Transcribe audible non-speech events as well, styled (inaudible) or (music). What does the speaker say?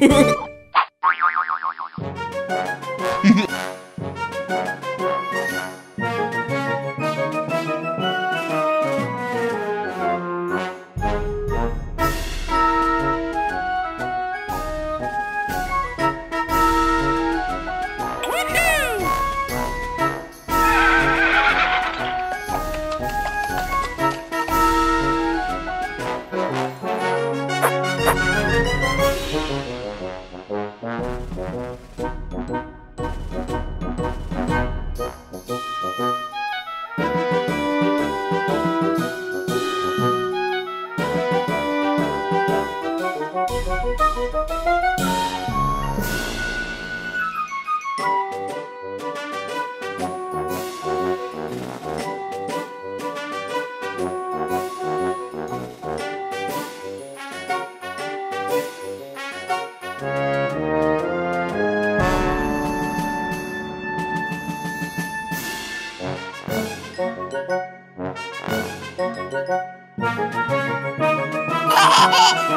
Ha! (laughs) (laughs) Ha ha ha!